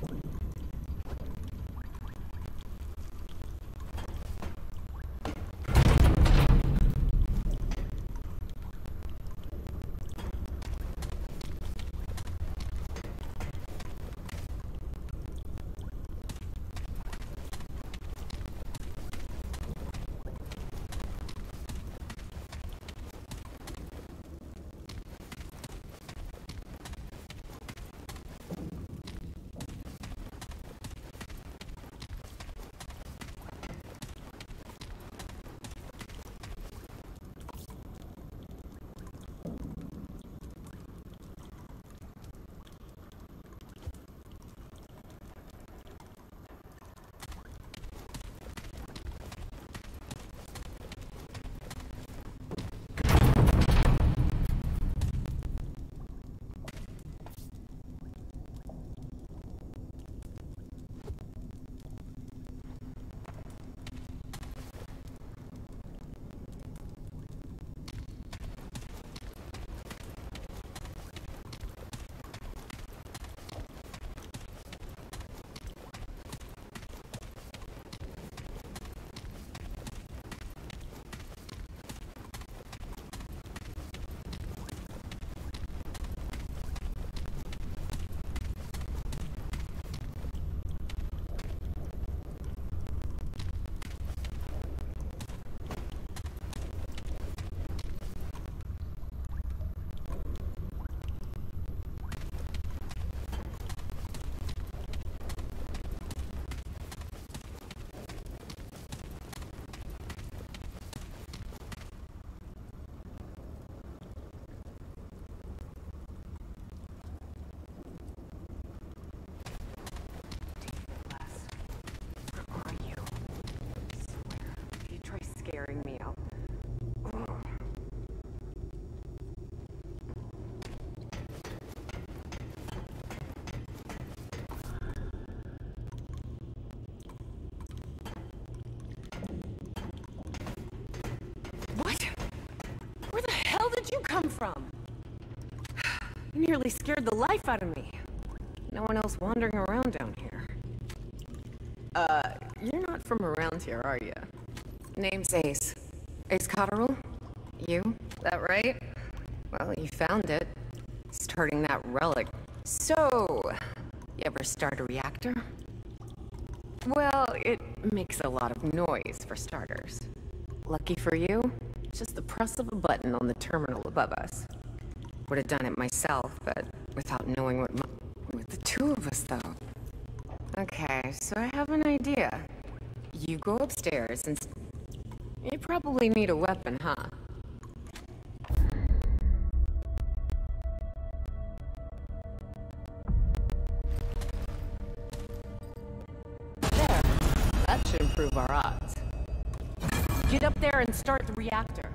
point. Nearly scared the life out of me. No one else wandering around down here. Uh, you're not from around here, are you? Name's Ace. Ace Cotterill? You? That right? Well, you found it. Starting that relic. So, you ever start a reactor? Well, it makes a lot of noise, for starters. Lucky for you, just the press of a button on the terminal above us. Would have done it myself, but without knowing what. With the two of us, though. Okay, so I have an idea. You go upstairs and... You probably need a weapon, huh? There. That should improve our odds. Get up there and start the reactor.